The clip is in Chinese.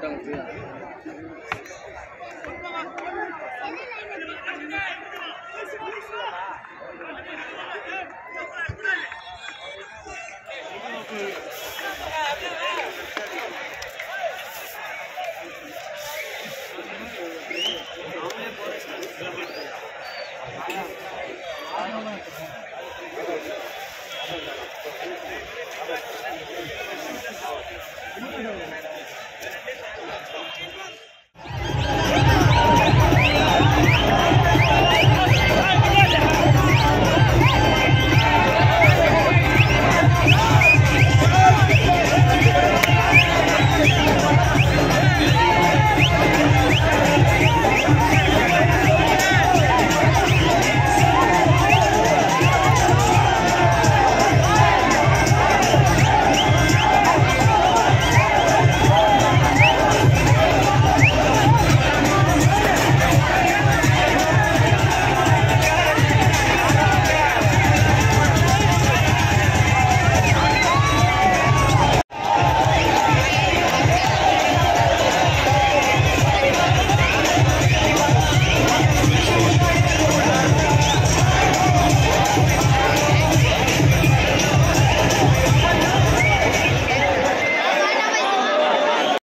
等一下。